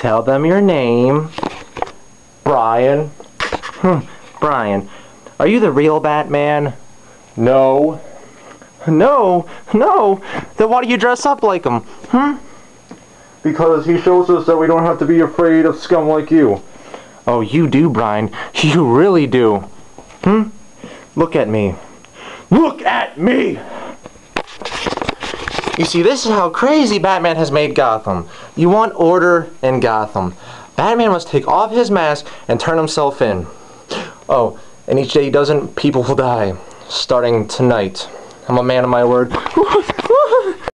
Tell them your name. Brian. Hmm, Brian, are you the real Batman? No. No, no. Then why do you dress up like him? Hmm? Because he shows us that we don't have to be afraid of scum like you. Oh, you do, Brian. You really do. Hmm? Look at me. Look at me! You see, this is how crazy Batman has made Gotham. You want order in Gotham. Batman must take off his mask and turn himself in. Oh, and each day he doesn't, people will die. Starting tonight. I'm a man of my word.